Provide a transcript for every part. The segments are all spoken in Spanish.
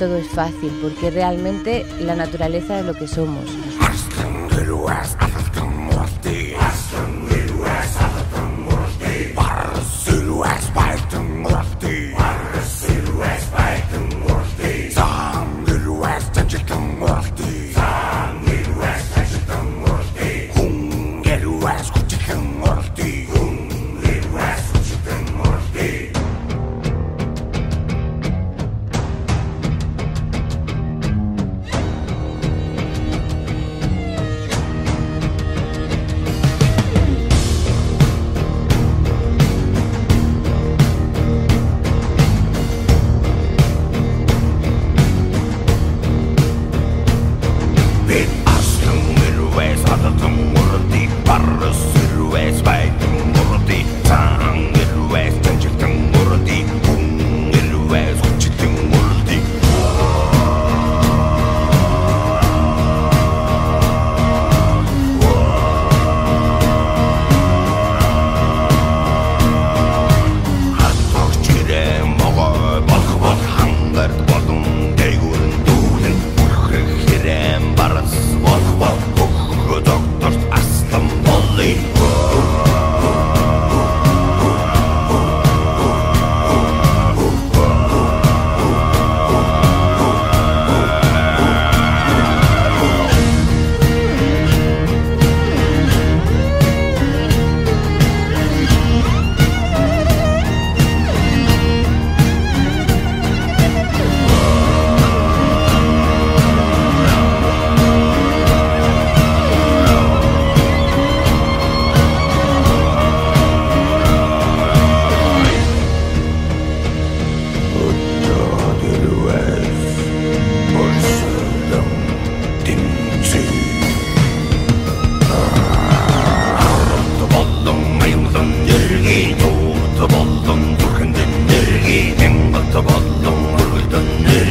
todo es fácil, porque realmente la naturaleza es lo que somos.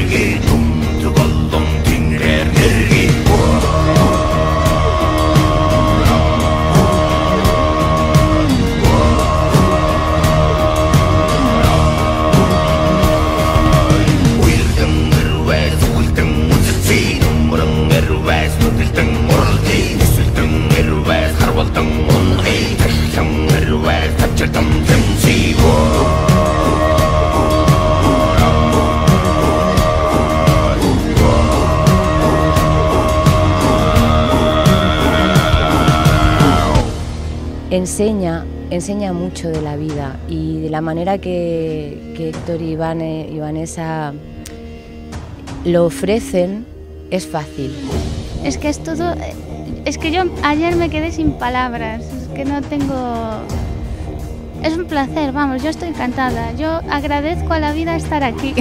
Yeah. Enseña, enseña mucho de la vida y de la manera que, que Héctor y, Ivane, y Vanessa lo ofrecen es fácil. Es que es todo... Es que yo ayer me quedé sin palabras, es que no tengo... Es un placer, vamos, yo estoy encantada. Yo agradezco a la vida estar aquí.